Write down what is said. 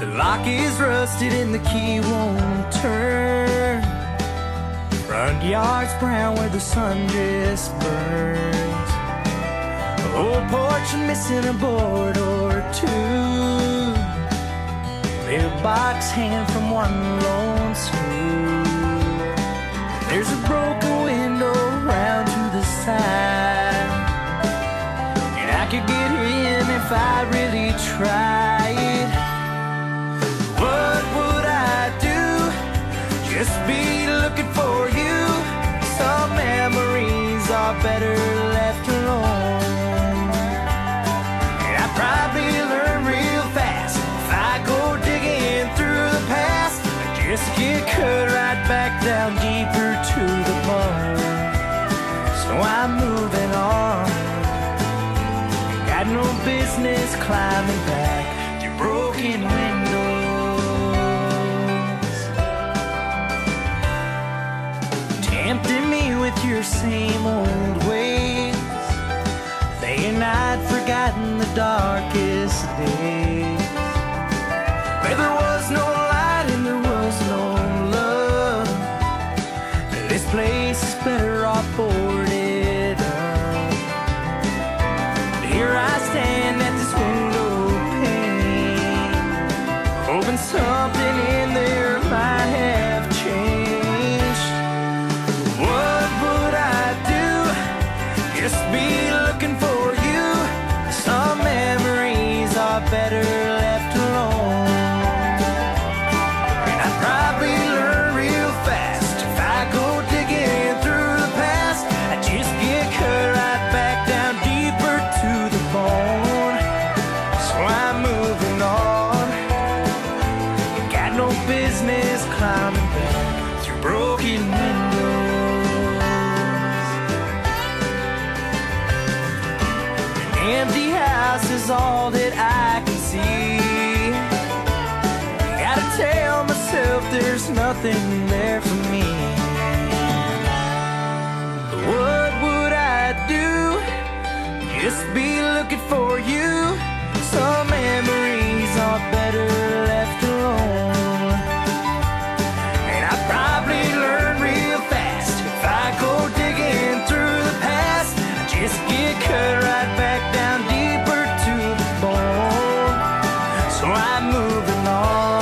lock is rusted and the key won't turn. Front yard's brown where the sun just burns. Old porch missing a board or two. Mailbox hand from one lone screw. There's a broken window round to the side. And I could get in if I really tried. Just be looking for you. Some memories are better left alone. And I probably learn real fast if I go digging through the past. I just get cut right back down deeper to the bone. So I'm moving on. Got no business climbing back your same old ways. Thinking I'd forgotten the darkest days. Where there was no light and there was no love. This place is better off boarded up. Here I stand at this window pane, hoping something Just be looking for is all that I can see. Gotta tell myself there's nothing there for me. What would I do? Just be moving on.